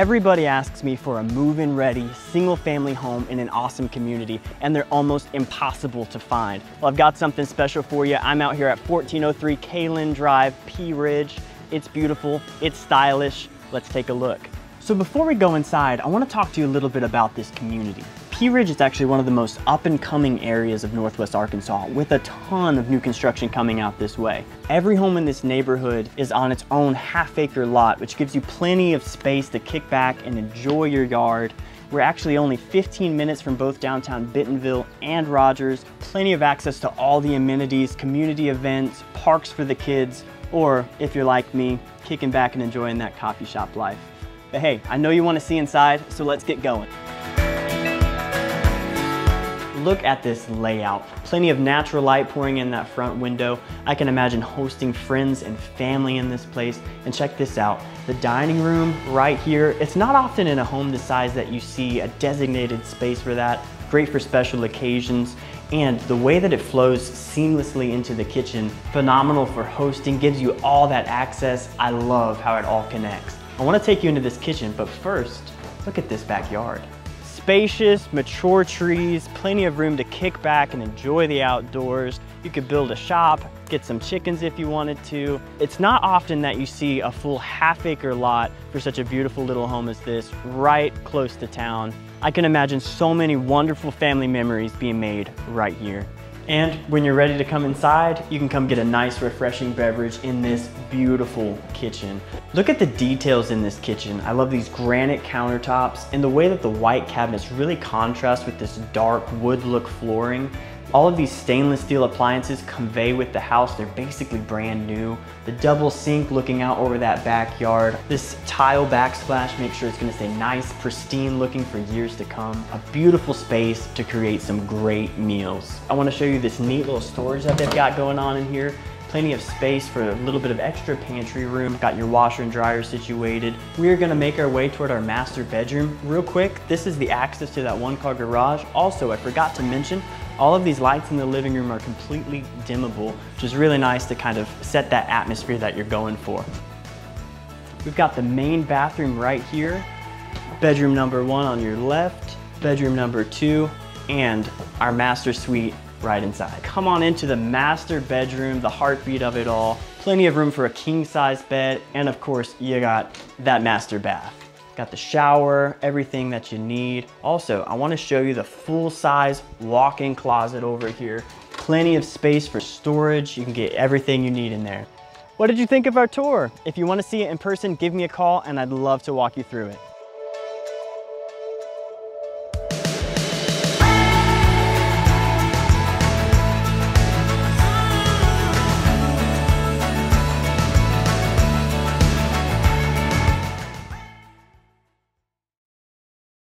Everybody asks me for a move-in ready, single family home in an awesome community, and they're almost impossible to find. Well, I've got something special for you. I'm out here at 1403 Kalen Drive, Pea Ridge. It's beautiful, it's stylish. Let's take a look. So before we go inside, I wanna talk to you a little bit about this community. Pea Ridge is actually one of the most up and coming areas of Northwest Arkansas with a ton of new construction coming out this way. Every home in this neighborhood is on its own half acre lot, which gives you plenty of space to kick back and enjoy your yard. We're actually only 15 minutes from both downtown Bentonville and Rogers. Plenty of access to all the amenities, community events, parks for the kids, or if you're like me, kicking back and enjoying that coffee shop life. But hey, I know you wanna see inside, so let's get going. Look at this layout. Plenty of natural light pouring in that front window. I can imagine hosting friends and family in this place. And check this out, the dining room right here. It's not often in a home this size that you see a designated space for that. Great for special occasions. And the way that it flows seamlessly into the kitchen, phenomenal for hosting, gives you all that access. I love how it all connects. I wanna take you into this kitchen, but first, look at this backyard. Spacious, mature trees, plenty of room to kick back and enjoy the outdoors. You could build a shop, get some chickens if you wanted to. It's not often that you see a full half acre lot for such a beautiful little home as this right close to town. I can imagine so many wonderful family memories being made right here. And when you're ready to come inside, you can come get a nice refreshing beverage in this beautiful kitchen. Look at the details in this kitchen. I love these granite countertops and the way that the white cabinets really contrast with this dark wood look flooring. All of these stainless steel appliances convey with the house. They're basically brand new. The double sink looking out over that backyard. This tile backsplash makes sure it's gonna stay nice, pristine looking for years to come. A beautiful space to create some great meals. I wanna show you this neat little storage that they've got going on in here plenty of space for a little bit of extra pantry room. Got your washer and dryer situated. We are gonna make our way toward our master bedroom. Real quick, this is the access to that one car garage. Also, I forgot to mention, all of these lights in the living room are completely dimmable, which is really nice to kind of set that atmosphere that you're going for. We've got the main bathroom right here, bedroom number one on your left, bedroom number two, and our master suite right inside. Come on into the master bedroom, the heartbeat of it all. Plenty of room for a king size bed. And of course, you got that master bath. Got the shower, everything that you need. Also, I wanna show you the full size walk-in closet over here. Plenty of space for storage. You can get everything you need in there. What did you think of our tour? If you wanna see it in person, give me a call and I'd love to walk you through it.